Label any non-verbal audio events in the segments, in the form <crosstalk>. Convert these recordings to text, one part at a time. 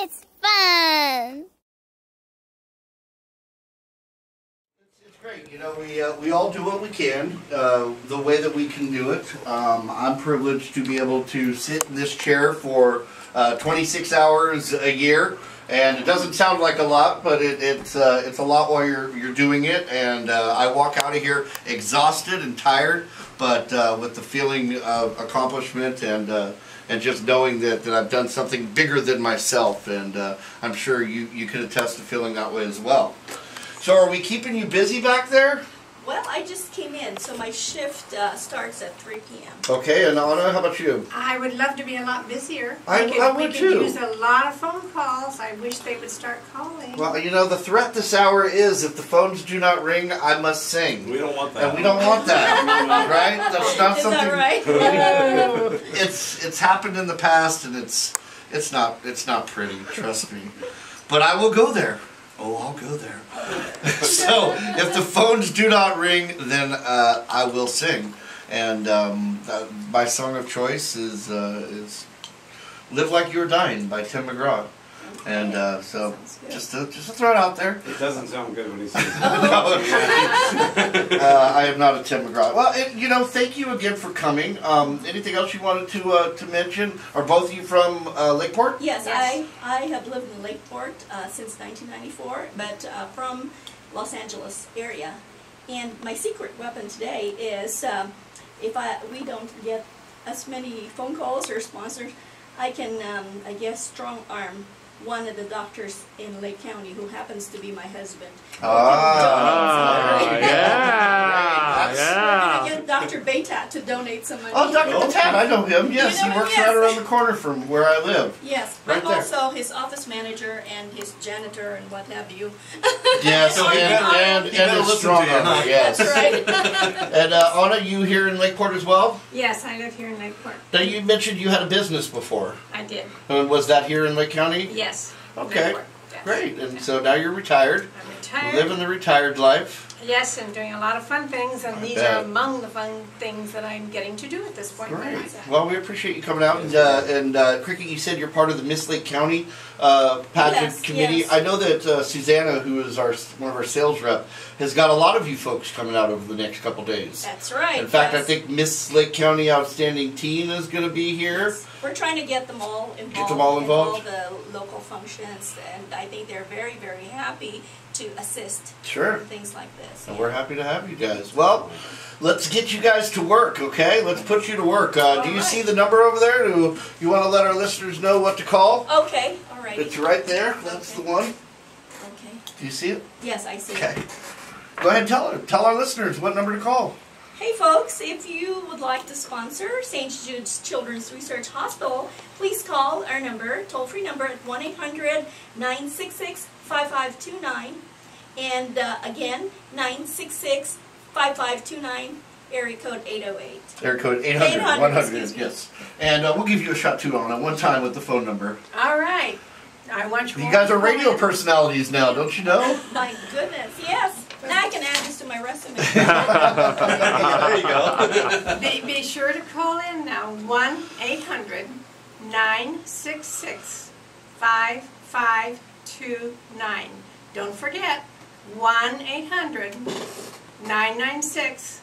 It's fun. It's great. You know, we, uh, we all do what we can, uh, the way that we can do it. Um, I'm privileged to be able to sit in this chair for uh, 26 hours a year. And it doesn't sound like a lot, but it, it's uh, it's a lot while you're you're doing it. And uh, I walk out of here exhausted and tired, but uh, with the feeling of accomplishment and uh, and just knowing that, that I've done something bigger than myself. And uh, I'm sure you you can attest to feeling that way as well. So are we keeping you busy back there? Well, I just came in, so my shift uh, starts at 3 p.m. Okay, and Anna, how about you? I would love to be a lot busier. I- we could, I we would could use a lot of phone calls. I wish they would start calling. Well, you know, the threat this hour is if the phones do not ring, I must sing. We don't want that. And we don't want that, <laughs> right? That's not Is something. that right? <laughs> It's it's happened in the past, and it's it's not it's not pretty. Trust me. But I will go there. Oh, I'll go there. <laughs> so if the phones do not ring, then uh, I will sing. And um, uh, my song of choice is uh, is "Live Like You're Dying" by Tim McGraw. And uh, so just to, just to throw it out there. It doesn't sound good when he says <laughs> uh, I am not a Tim McGraw. Well, it, you know, thank you again for coming. Um, anything else you wanted to uh, to mention? Are both of you from uh, Lakeport? Yes, Yes. I, I have lived in Lakeport uh, since 1994, but uh, from Los Angeles area. And my secret weapon today is um, if I we don't get as many phone calls or sponsors, I can, um, I guess, strong arm one of the doctors in Lake County who happens to be my husband. Ah, Donate yeah, Great. Yeah. Gonna get Dr. Baytat to donate some money. Oh, Dr. Batat, I know him. Yes, You know he him, works yes. right around the corner from where I live. Yes, Right I'm there. also his office manager and his janitor and what have you. Yes, <laughs> So and, you and, you and, his strong to huh? Yes. That's right. <laughs> And uh, Anna, you here in Lakeport as well? yes, I live here in Lakeport. Now you mentioned you had a business before. I did. And was that here in Lake County? Yes. Okay. Lakeport, yes. Great. And so now you're retired, I'm retired. living the retired life. Yes, and doing a lot of fun things, and I these bet. are among the fun things that I'm getting to do at this point. in Great. life. Well, we appreciate you coming out. And, uh, and uh, Cricket, you said you're part of the Miss Lake County uh, pageant Yes, committee. yes. I know that uh, Susanna, who is our one of our sales rep, has got a lot of you folks coming out over the next couple days. That's right. In fact, I think Miss Lake County Outstanding Teen is going to be here. Yes. We're trying to get them all involved. Get them all involved? In all the local functions, and I think they're very, very happy to assist Sure. in things like this. And we're happy to have you guys. Well, let's get you guys to work, okay? Let's put you to work. Uh, do you right. see the number over there? Do you want to let our listeners know what to call? Okay, all right. It's right there. That's the one. Okay. Do you see it? Yes, I see. Okay. Go ahead and tell her. Tell our listeners what number to call. Hey folks, if you would like to sponsor St. Jude's Children's Research Hospital, please call our number, toll-free number at 1-800-966-5529. And uh, again, 966-5529, area code 808. Area code 800, 800, 100, yes. And uh, we'll give you a shot too on it one time with the phone number. All right. I want you. You guys are radio in. personalities now, don't you know? <laughs> My goodness, yes. Now I can add this to my resume. <laughs> there you go. Be, be sure to call in now. 1 800 966 5529. Don't forget 1 800 996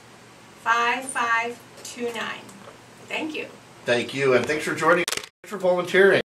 5529. Thank you. Thank you, and thanks for joining. Thanks for volunteering.